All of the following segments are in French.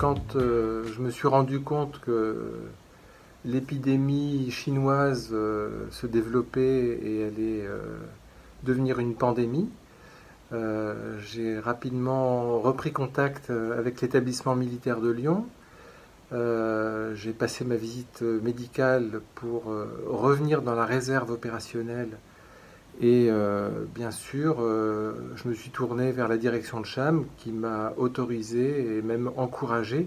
quand euh, je me suis rendu compte que l'épidémie chinoise euh, se développait et allait devenir une pandémie, j'ai rapidement repris contact avec l'établissement militaire de Lyon. j'ai passé ma visite médicale pour revenir dans la réserve opérationnelle et euh, bien sûr, euh, je me suis tourné vers la direction de Cham qui m'a autorisé et même encouragé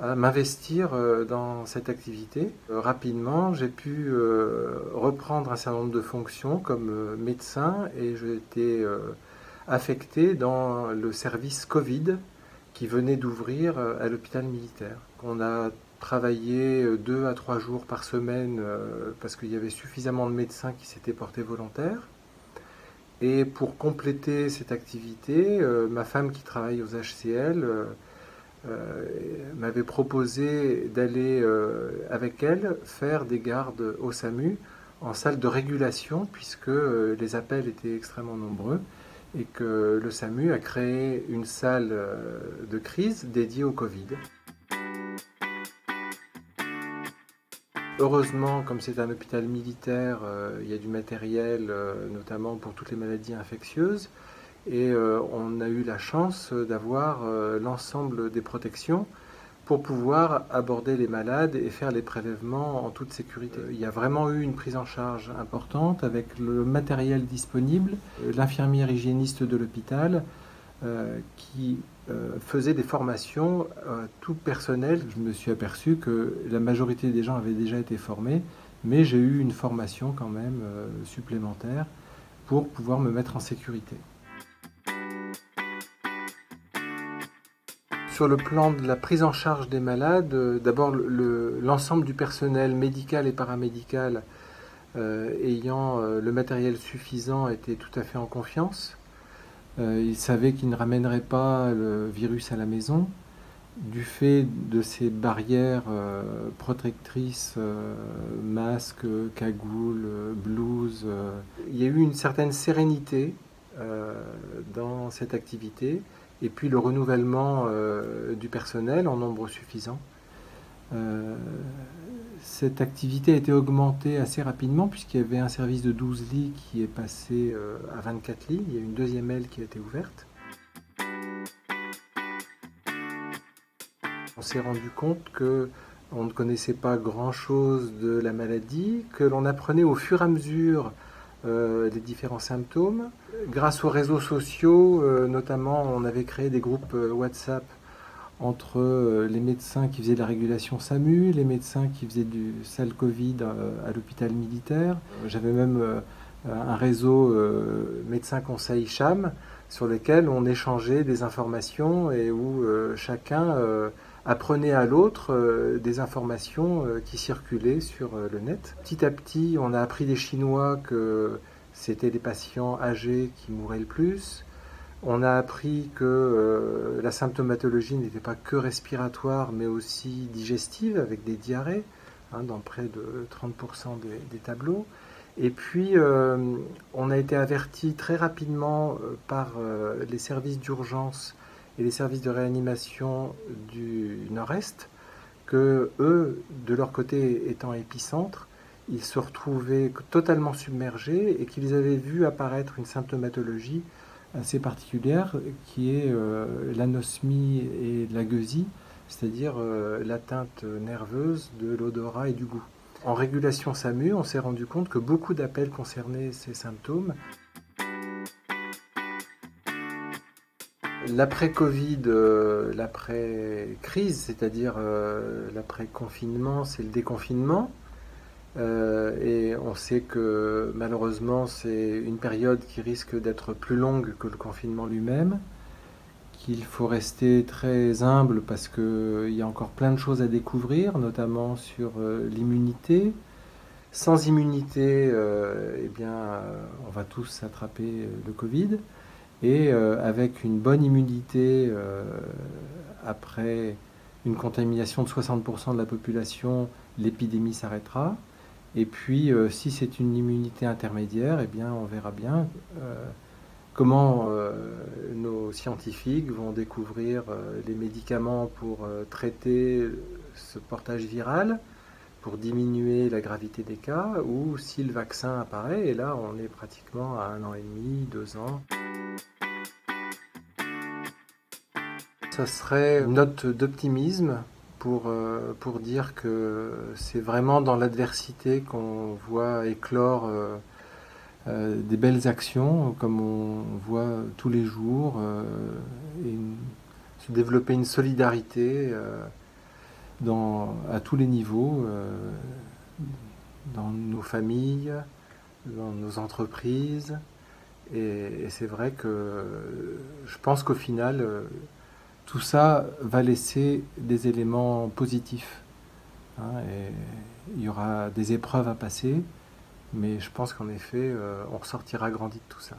à m'investir euh, dans cette activité. rapidement, j'ai pu reprendre un certain nombre de fonctions comme médecin et j'ai été affecté dans le service Covid qui venait d'ouvrir à l'hôpital militaire. On a travaillé deux à trois jours par semaine parce qu'il y avait suffisamment de médecins qui s'étaient portés volontaires. Et pour compléter cette activité, euh, ma femme qui travaille aux HCL euh, euh, m'avait proposé d'aller avec elle faire des gardes au SAMU en salle de régulation puisque les appels étaient extrêmement nombreux et que le SAMU a créé une salle de crise dédiée au Covid. Heureusement, comme c'est un hôpital militaire, euh, il y a du matériel, euh, notamment pour toutes les maladies infectieuses. Et euh, on a eu la chance d'avoir l'ensemble des protections pour pouvoir aborder les malades et faire les prélèvements en toute sécurité. Il y a vraiment eu une prise en charge importante avec le matériel disponible, l'infirmière hygiéniste de l'hôpital qui euh, faisait des formations tout personnel. Je me suis aperçu que la majorité des gens avaient déjà été formés, mais j'ai eu une formation quand même euh, supplémentaire pour pouvoir me mettre en sécurité. Sur le plan de la prise en charge des malades, euh, d'abord l'ensemble du personnel médical et paramédical ayant le matériel suffisant était tout à fait en confiance. Euh, il savait qu'il ne ramènerait pas le virus à la maison du fait de ces barrières euh, protectrices, euh, masques, cagoules, blouses. il y a eu une certaine sérénité dans cette activité et puis le renouvellement du personnel en nombre suffisant cette activité a été augmentée assez rapidement puisqu'il y avait un service de 12 lits qui est passé euh, à 24 lits. Il y a une deuxième aile qui a été ouverte. On s'est rendu compte que on ne connaissait pas grand-chose de la maladie, que l'on apprenait au fur et à mesure euh, les différents symptômes. Grâce aux réseaux sociaux, euh, notamment, on avait créé des groupes WhatsApp entre euh, les médecins qui faisaient de la régulation SAMU, les médecins qui faisaient du salle Covid euh, à l'hôpital militaire. J'avais même euh, un réseau médecins conseil CHAM sur lequel on échangeait des informations et où chacun apprenait à l'autre des informations qui circulaient sur le net. Petit à petit, on a appris des Chinois que c'était les patients âgés qui mouraient le plus, on a appris que euh, la symptomatologie n'était pas que respiratoire, mais aussi digestive, avec des diarrhées, hein, dans près de 30% des, tableaux. Et puis, euh, on a été averti très rapidement euh, par les services d'urgence et les services de réanimation du Nord-Est que eux, de leur côté étant épicentre, ils se retrouvaient totalement submergés et qu'ils avaient vu apparaître une symptomatologie assez particulière qui est euh, l'anosmie et la gueusie, c'est-à-dire euh, l'atteinte nerveuse de l'odorat et du goût. En régulation SAMU, on s'est rendu compte que beaucoup d'appels concernaient ces symptômes. L'après-Covid, euh, l'après-crise, c'est-à-dire l'après-confinement, c'est le déconfinement. Euh, et on sait que malheureusement c'est une période qui risque d'être plus longue que le confinement lui-même, qu'il faut rester très humble parce qu'il y a encore plein de choses à découvrir, notamment sur euh, l'immunité. Sans immunité, euh, eh bien, on va tous attraper le Covid. Et avec une bonne immunité, après une contamination de 60% de la population, l'épidémie s'arrêtera. Et puis, euh, si c'est une immunité intermédiaire, eh bien, on verra bien euh, comment nos scientifiques vont découvrir les médicaments pour traiter ce portage viral, pour diminuer la gravité des cas, ou si le vaccin apparaît, et là on est pratiquement à un an et demi, deux ans. Ça serait une note d'optimisme pour, euh, pour dire que c'est vraiment dans l'adversité qu'on voit éclore euh, euh, des belles actions, comme on voit tous les jours, et se développer une solidarité dans, à tous les niveaux, dans nos familles, dans nos entreprises. Et c'est vrai que je pense qu'au final, tout ça va laisser des éléments positifs. Hein, il y aura des épreuves à passer, mais je pense qu'en effet, euh, on ressortira grandi de tout ça.